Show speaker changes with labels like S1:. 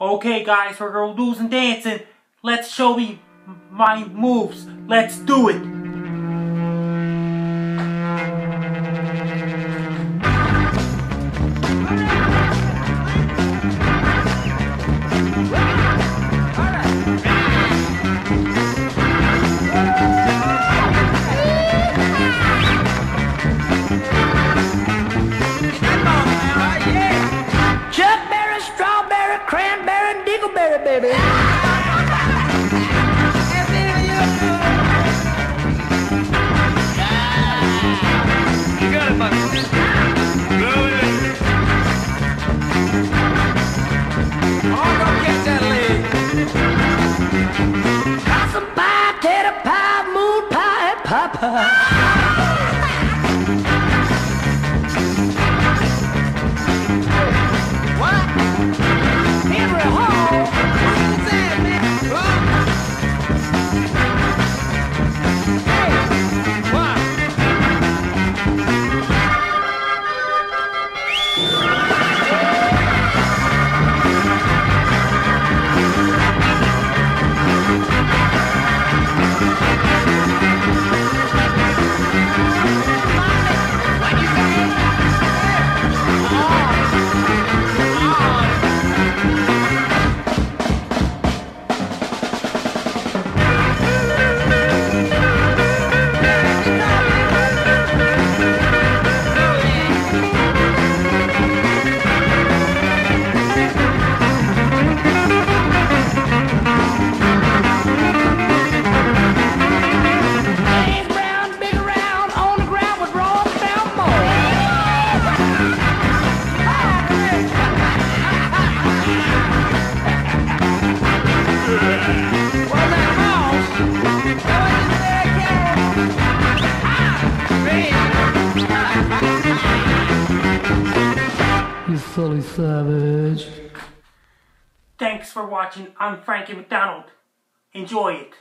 S1: Okay guys, we're some dancing. Let's show me my moves. Let's do it.
S2: Dingleberry, baby.
S3: You got it, it.
S2: Savage.
S1: Thanks for watching. I'm Frankie McDonald. Enjoy it.